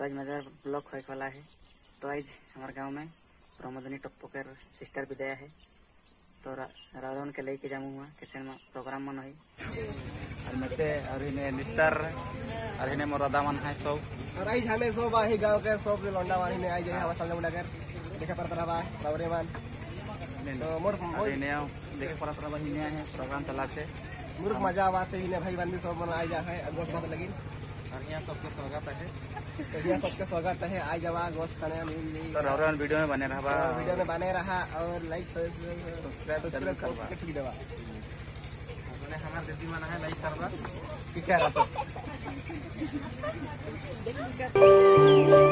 हमारा ब्लॉक होने वाला है। तो आज हमारे गाँव में प्रमोदनी टप्पोकर सिस्टर विदया है। तो रावण के लेके जामू हुआ कैसे प्रोग्राम मन हुई? और मते और इन्हें निस्तर और इन्हें मोरदा मन है सब। और आई हमें सब गाँव के सब लौंडा वाली ने आई जाए हमारे सामने कर देखा तरह बा मान तो मोर इन्हें देखे पड़ा तरह इन्हें है प्रोग्राम चलाते। मुर्ख मज़ा आवाते इन्हें भाई बंदी सब मन आई जा है अगोस लगी। यहाँ सबके स्वागत है। तो यहाँ सबके स्वागत है। आई जवा अगोस खाने मिल तो वीडियो में बने रहा। वीडियो में बने रहा और लाइक सब्सक्राइब ज़रूर करवा। के ठीक देवा हमारे दीदी मना है लाइक करवा है रहा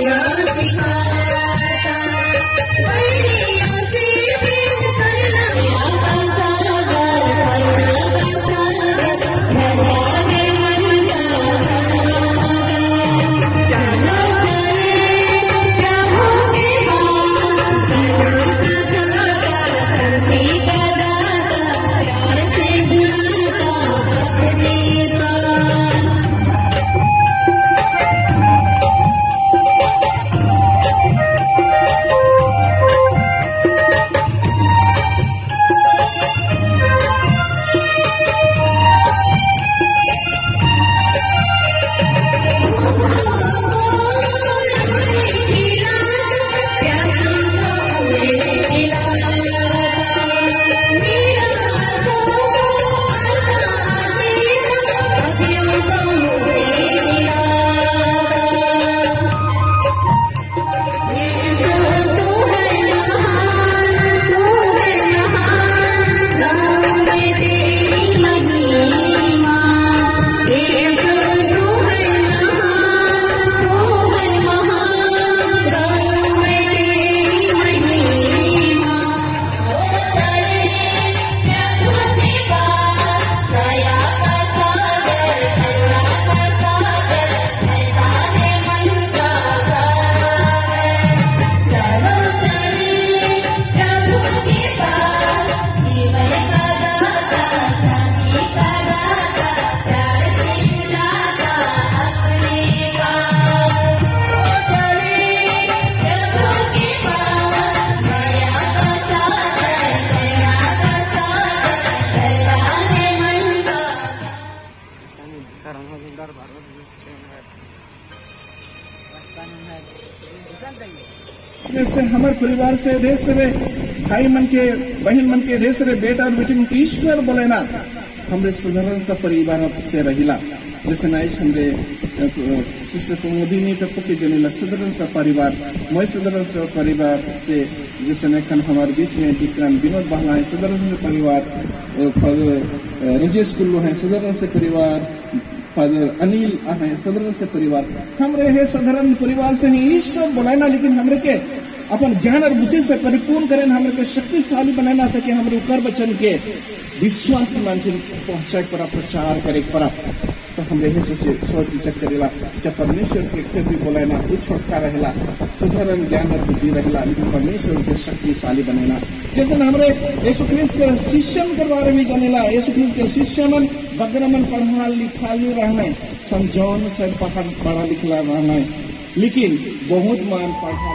Yeah. से हमारे परिवार से ढेर सारे भाई मन के, बहन मन के ढेर सारे बेटा और बेटी के ईश्वर बोले ना हमरे साधारण सा परिवार से रहिला। जैसे नाइज हमरे सिस्टर प्रमोदिनी तक के जनेला साधारण सा परिवार, मैं साधारण सा परिवार से, जैसे नखन हमारे बीच में विक्रम विनोद बहला है साधारण से परिवार राजेश कुल्लू है साधारण से परिवार फादर अनिल है साधारण से परिवार। हमरे है साधारण परिवार से ही ईश्वर बनाना लेकिन हमरे के अपन ज्ञान और बुद्धि से परिपूर्ण करें, हमरे के शक्तिशाली बनाना था कि हमरे ऊपर बचन के विश्वास मानसिक पहुँचाए, पर प्रचार करे, पर तो हमरे हे सोचे सोच विचार करेला जब परमेश्वर के भी बोलाना कुछ छोटका रहेला साधारण ज्ञान और बुद्धि रहेला लेकिन परमेश्वर के शक्तिशाली बनेला जैसे हमरे यीशु क्रिस्त के शिष्यन के बारे में जानेला यीशु क्रिस्त के शिष्य मन बगरा मन पढ़ा लिखा नहीं रहना समझौन से पढ़ा लिखला रहना लेकिन बहुत मान पढ़ा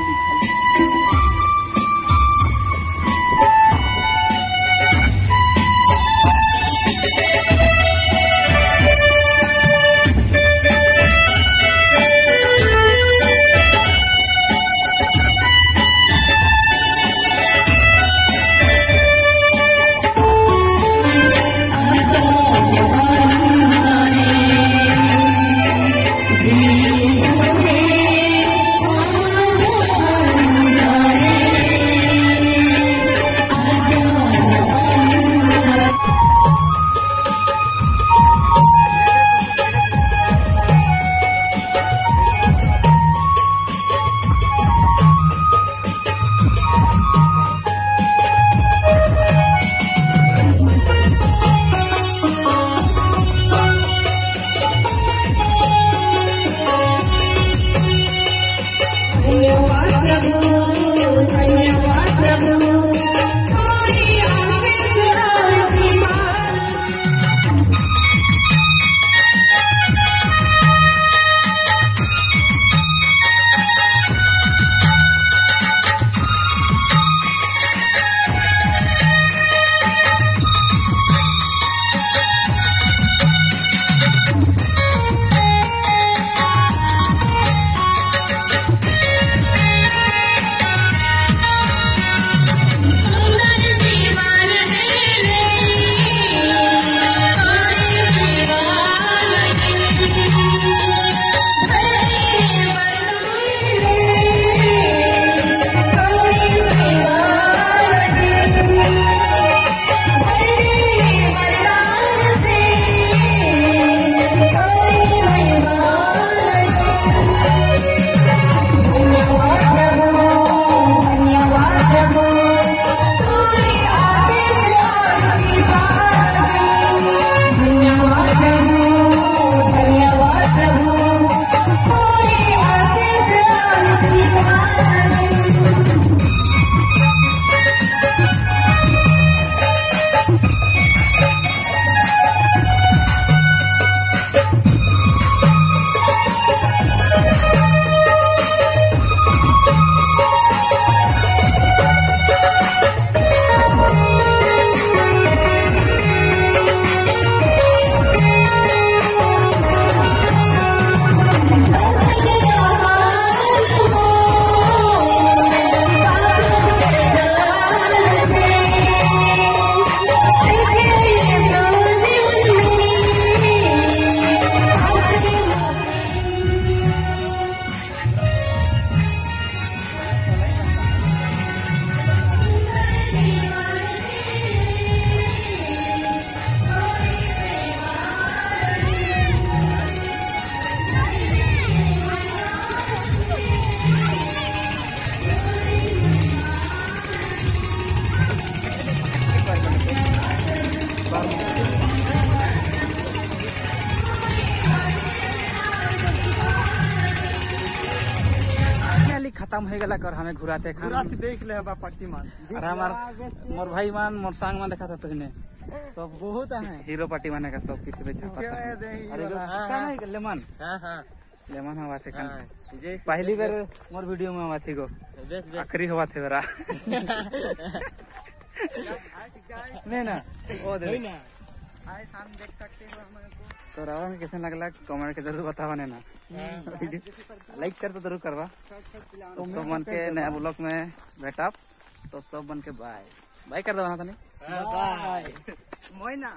कर हमें घुराते खान। देख ले बा पट्टी मान और हमार मोर भाई मान मोर सांग मान देखा था तुमने सब बहुत है। हीरो पार्टी माने का सब किसी बेचा ये दे अरे नहीं लेमन। हाँ हाँ। लेमन हवा थे खान। पहली बार मोर वीडियो में हवा थी गो आखिरी हवा थे मेरा नहीं ना? ओ दे आज हम देख सकते हो तो रावण में कैसे लगला कमेंट के ज़रूर बतावा ने। ना लाइक कर तो ज़रूर करवा। तो सब मन के नया ब्लॉग में बैठा तो सब बन के बाय बाय कर दो बाय मोइना.